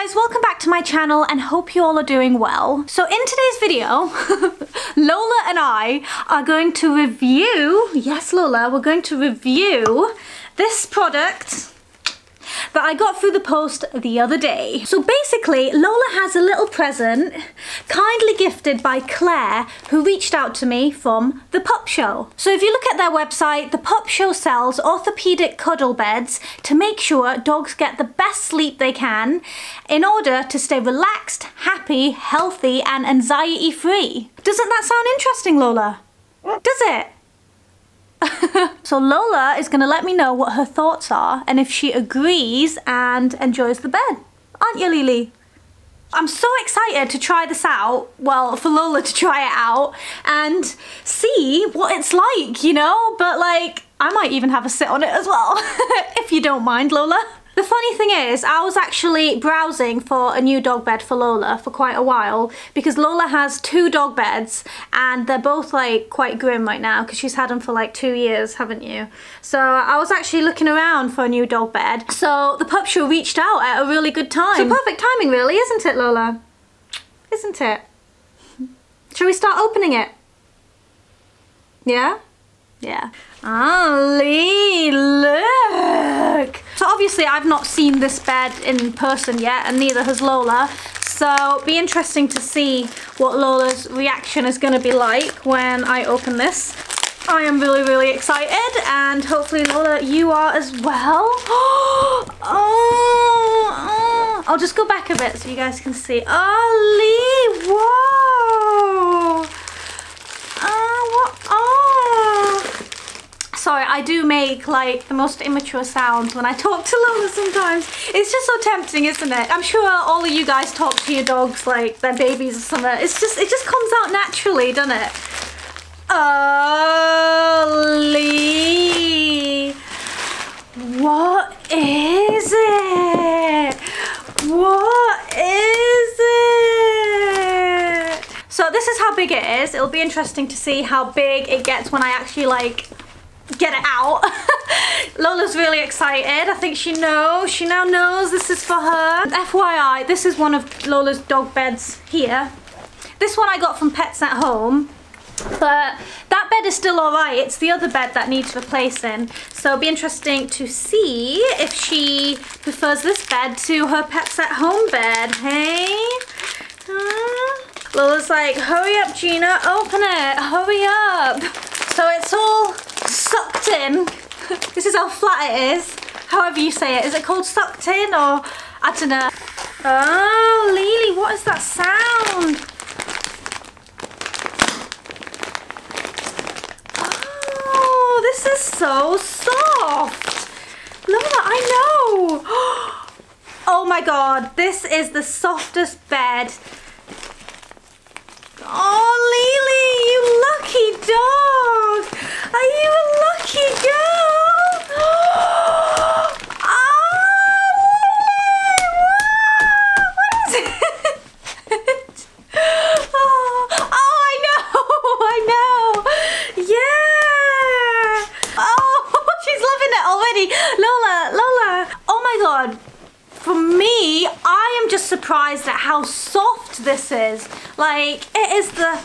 guys, welcome back to my channel and hope you all are doing well. So in today's video, Lola and I are going to review, yes Lola, we're going to review this product that I got through the post the other day. So basically, Lola has a little present kindly gifted by Claire, who reached out to me from The Pup Show. So if you look at their website, The Pup Show sells orthopedic cuddle beds to make sure dogs get the best sleep they can in order to stay relaxed, happy, healthy, and anxiety free. Doesn't that sound interesting, Lola? Does it? so Lola is going to let me know what her thoughts are and if she agrees and enjoys the bed. Aren't you, Lily? I'm so excited to try this out, well, for Lola to try it out and see what it's like, you know? But like, I might even have a sit on it as well, if you don't mind, Lola. The funny thing is, I was actually browsing for a new dog bed for Lola for quite a while because Lola has two dog beds and they're both like quite grim right now because she's had them for like two years, haven't you? So I was actually looking around for a new dog bed. So the pup show reached out at a really good time. So perfect timing really, isn't it Lola? Isn't it? Shall we start opening it? Yeah? Yeah. Ah, Ali, look! So obviously I've not seen this bed in person yet and neither has Lola. So be interesting to see what Lola's reaction is going to be like when I open this. I am really, really excited and hopefully Lola, you are as well. oh, oh, I'll just go back a bit so you guys can see. Ali, whoa! Sorry, I do make like the most immature sounds when I talk to Lola sometimes. It's just so tempting, isn't it? I'm sure all of you guys talk to your dogs like their babies or something. It's just, it just comes out naturally, doesn't it? Ollie. What is it? What is it? So this is how big it is. It'll be interesting to see how big it gets when I actually like get it out. Lola's really excited. I think she knows. She now knows this is for her. FYI, this is one of Lola's dog beds here. This one I got from Pets at Home. But that bed is still alright. It's the other bed that needs replacing. So it'll be interesting to see if she prefers this bed to her Pets at Home bed. Hey? Uh, Lola's like, hurry up Gina, open it, hurry up. So it's all sucked in. this is how flat it is. However you say it. Is it called sucked in or I don't know. Oh, Lily, what is that sound? Oh, this is so soft. Look at that, I know. Oh my god, this is the softest bed. Oh, Lily, you lucky dog. Are you a lucky girl? oh, oh, I know, I know. Yeah. Oh, she's loving it already. Lola, Lola. Oh my God. For me, I am just surprised at how soft this is. Like, it is the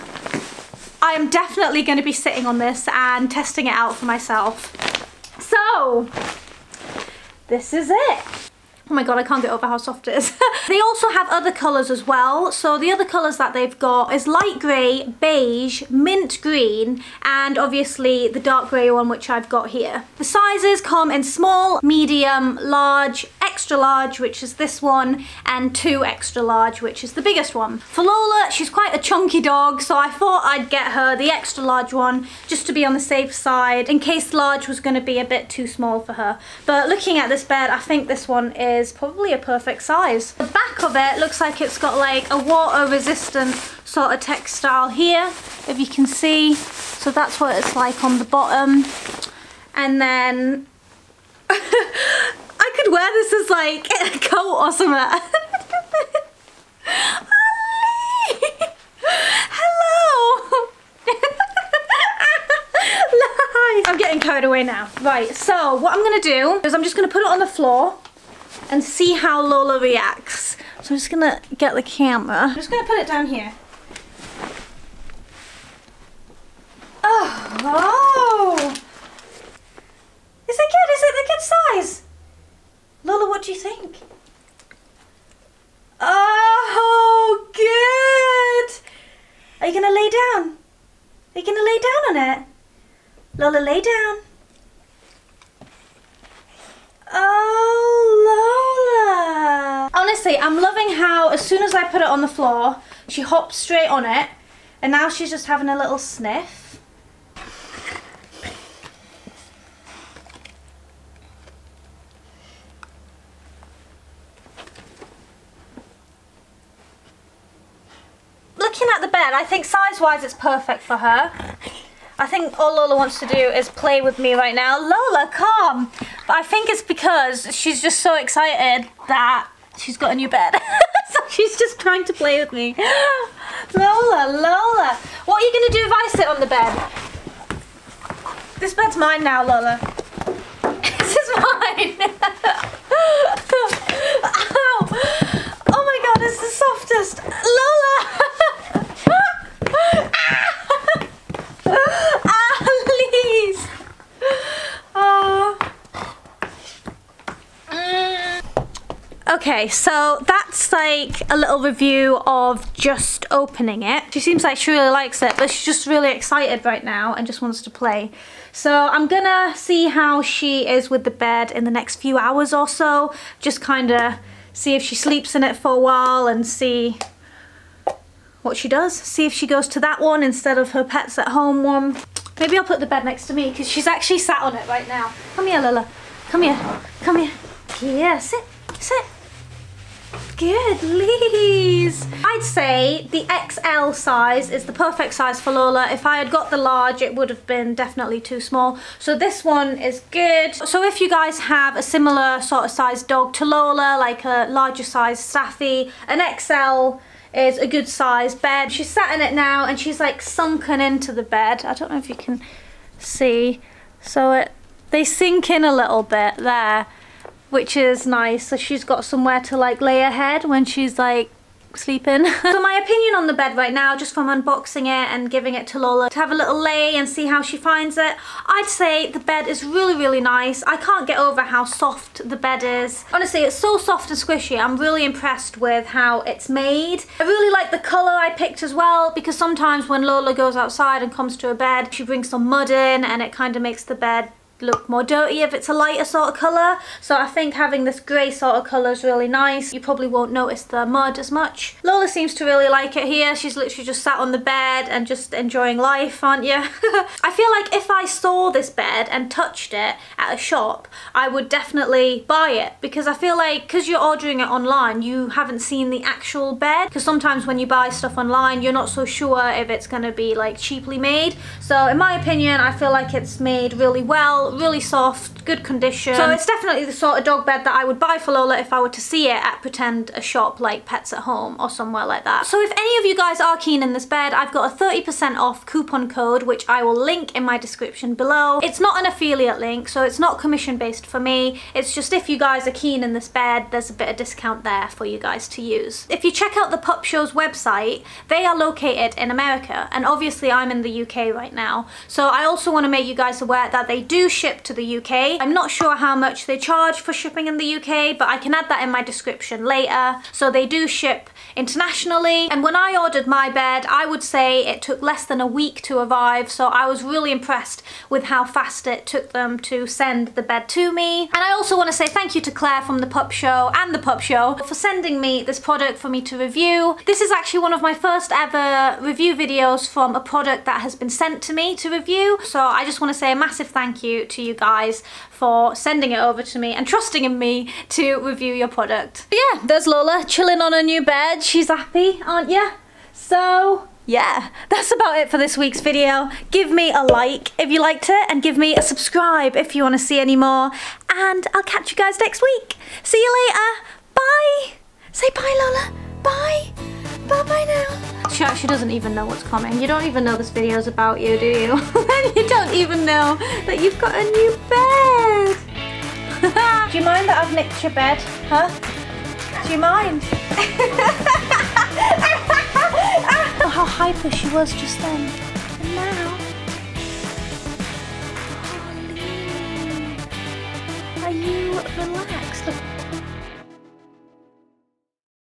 I am definitely going to be sitting on this and testing it out for myself. So, this is it. Oh my god, I can't get over how soft it is. they also have other colours as well. So the other colours that they've got is light grey, beige, mint green, and obviously the dark grey one which I've got here. The sizes come in small, medium, large, extra large, which is this one, and two extra large, which is the biggest one. For Lola, she's quite a chunky dog, so I thought I'd get her the extra large one, just to be on the safe side, in case large was going to be a bit too small for her. But looking at this bed, I think this one is is probably a perfect size. The back of it looks like it's got like a water resistant sort of textile here, if you can see. So that's what it's like on the bottom. And then I could wear this as like a coat or something. Hello! I'm getting carried away now. Right, so what I'm gonna do is I'm just gonna put it on the floor and see how Lola reacts. So I'm just gonna get the camera. I'm just gonna put it down here. Oh, oh. Is it good? Is it the good size? Lola, what do you think? Oh, good. Are you gonna lay down? Are you gonna lay down on it? Lola, lay down. Oh, Lola. Honestly, I'm loving how as I put it on the floor, she hops straight on it. And now she's just having a little sniff. Looking at the bed, I think size-wise it's perfect for her. I think all Lola wants to do is play with me right now. Lola, calm. But I think it's because she's just so excited that she's got a new bed. she's just trying to play with me. Lola, Lola. What are you going to do if I sit on the bed? This bed's mine now, Lola. this is mine. Ow. Oh my god, it's the softest. Lola! Alice! Oh. Mm. Okay, so that's like a little review of just opening it. She seems like she really likes it, but she's just really excited right now and just wants to play. So I'm gonna see how she is with the bed in the next few hours or so. Just kind of see if she sleeps in it for a while and see what she does. See if she goes to that one instead of her pets at home one. Maybe I'll put the bed next to me because she's actually sat on it right now. Come here, Lila. Come here. Come here. Yeah, sit. Sit. Good, Liz. I'd say the XL size is the perfect size for Lola. If I had got the large, it would have been definitely too small. So this one is good. So if you guys have a similar sort of size dog to Lola, like a larger size Staffy, an XL is a good size bed. She's sat in it now and she's like sunken into the bed. I don't know if you can see. So it they sink in a little bit there, which is nice. So she's got somewhere to like lay her head when she's like sleeping. so my opinion on the bed right now, just from unboxing it and giving it to Lola to have a little lay and see how she finds it, I'd say the bed is really, really nice. I can't get over how soft the bed is. Honestly, it's so soft and squishy. I'm really impressed with how it's made. I really like the colour I picked as well because sometimes when Lola goes outside and comes to her bed, she brings some mud in and it kind of makes the bed look more dirty if it's a lighter sort of colour. So I think having this grey sort of colour is really nice. You probably won't notice the mud as much. Lola seems to really like it here. She's literally just sat on the bed and just enjoying life, aren't you? I feel like if I saw this bed and touched it at a shop, I would definitely buy it because I feel like because you're ordering it online, you haven't seen the actual bed. Because sometimes when you buy stuff online, you're not so sure if it's going to be like cheaply made. So in my opinion, I feel like it's made really well really soft, good condition. So it's definitely the sort of dog bed that I would buy for Lola if I were to see it at pretend a shop like Pets at Home or somewhere like that. So if any of you guys are keen in this bed, I've got a 30% off coupon code which I will link in my description below. It's not an affiliate link, so it's not commission based for me. It's just if you guys are keen in this bed, there's a bit of discount there for you guys to use. If you check out the Pup Show's website, they are located in America and obviously I'm in the UK right now. So I also want to make you guys aware that they do ship to the UK. I'm not sure how much they charge for shipping in the UK, but I can add that in my description later. So they do ship internationally. And when I ordered my bed, I would say it took less than a week to arrive. So I was really impressed with how fast it took them to send the bed to me. And I also want to say thank you to Claire from the Pup Show and the Pup Show for sending me this product for me to review. This is actually one of my first ever review videos from a product that has been sent to me to review. So I just want to say a massive thank you to you guys for sending it over to me and trusting in me to review your product. But yeah, there's Lola chilling on her new bed. She's happy, aren't you? So yeah, that's about it for this week's video. Give me a like if you liked it and give me a subscribe if you want to see any more. And I'll catch you guys next week. See you later. Bye. Say bye, Lola. Bye. Bye-bye now. She actually doesn't even know what's coming. You don't even know this video is about you, do you? you don't even know that you've got a new bed. do you mind that I've nicked your bed? Huh? Do you mind? oh, how hyper she was just then. And now... Are you?